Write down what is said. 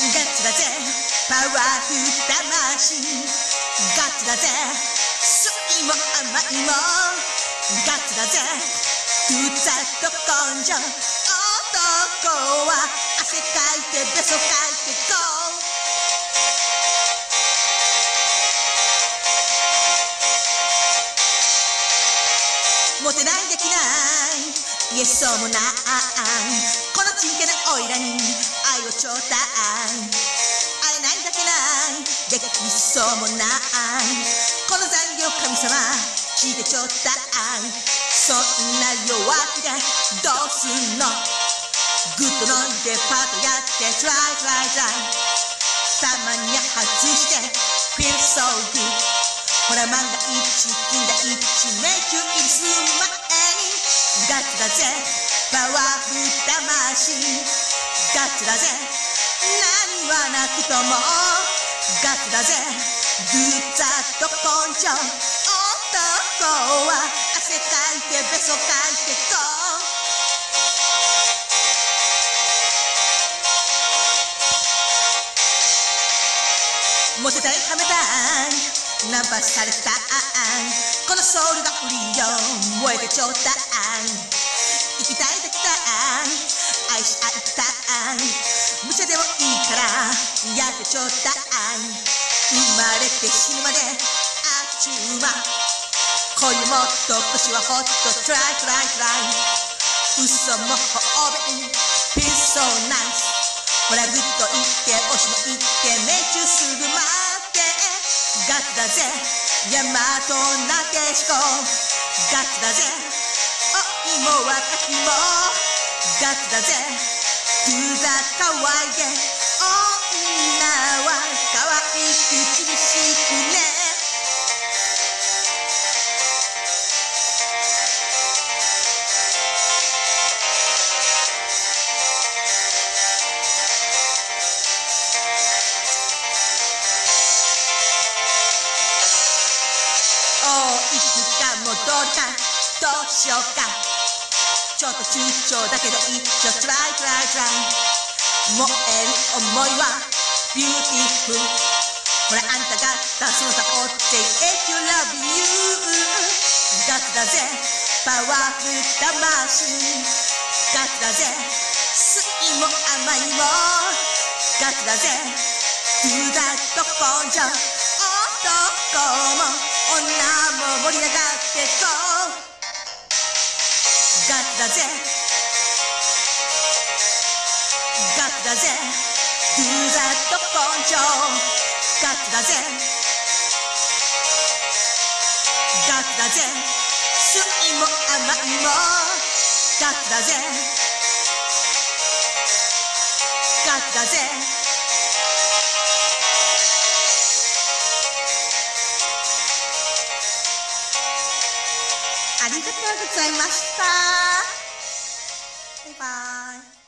ガチだぜパワフル魂ガチだぜ酸いも甘いも。ガチだぜふざと根性。男は汗かいてべそかいてこうモテないできない。イエスそうもない。このちんけなおいらに。をちょうだい会えないだけない。できそうもない。この残業神様聞いてちょうだい。そんな弱気でどうすんの。グッと飲んでパートやって try try try たまに外して Feel so good ほら万が一金田迷宮入りする前に。ガチだぜ。パワーフルガチだぜ。何はなくともガチだぜ。ぐっざっと根性男は汗かいてべそかいてこう。モテたいはめたい。ナンパされたい。このソウルが売りよ。燃えてちょうだい。生きたいできたいやってちょうだい生まれて死ぬまであっちゅう間恋もっと腰はほっとトライトライトライ。嘘も方便 Feel so nice ほらぐっと言って押しも言って命中するまでガチだぜ。大和なでしこガチだぜ。おいも若きも。ガチだぜ。ふざかわいで女つか戻るかどうしようか。ちょっと躊躇だけど一丁トライトライトライ燃える想いはビューティフル。ほらあんたがその差を追って。If you love you ガチだぜ。パワフル魂ガチだぜ。酸いも甘いもガチだぜ。ふざっと根性男も女もり上がってこうガチだぜ。ガチだぜ。ふざっと根性。ガチだぜ。ガチだぜ酸いも甘いもガチだぜ。ガチだぜ。りがとうございました。バイバイ。